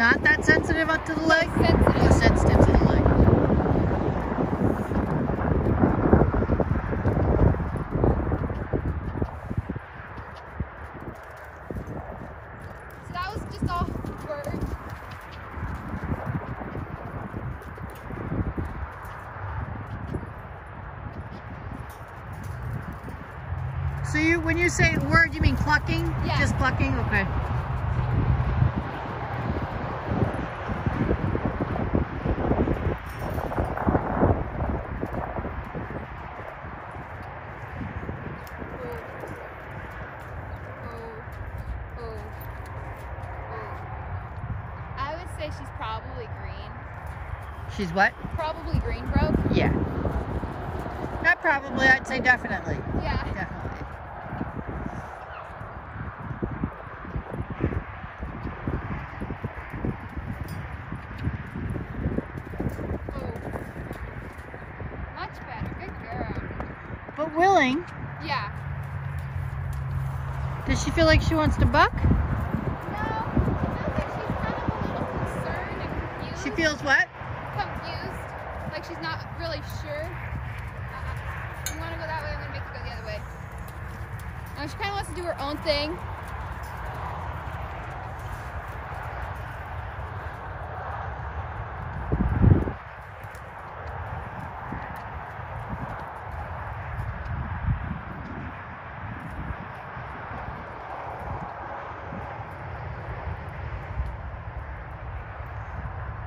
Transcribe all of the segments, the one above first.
not that sensitive up to the leg? sensitive. Sensitive to the leg. So that was just all birds. So you, when you say word, you mean clucking? Yeah. Just clucking? Okay. Oh, oh, oh. I would say she's probably green. She's what? Probably green, bro. Yeah. Not probably, I'd say definitely. Yeah. Definitely. Oh. Much better. Good girl. But willing, Yeah. does she feel like she wants to buck? No, it feels like she's kind of a little concerned and confused. She feels what? confused. Like she's not really sure. You want to go that way? I'm to make you go the other way. No, she kind of wants to do her own thing.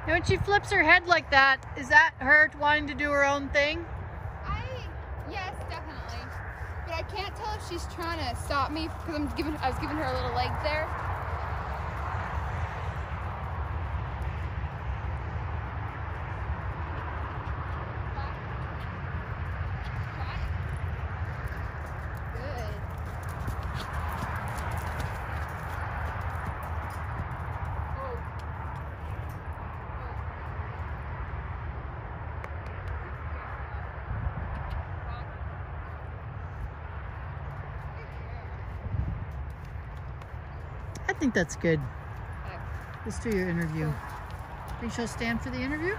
And when she flips her head like that, is that her wanting to do her own thing? I, yes, definitely. But I can't tell if she's trying to stop me because I'm giving, I was giving her a little leg there. Good. Oh. I think that's good. Okay. Let's do your interview. Think she'll stand for the interview?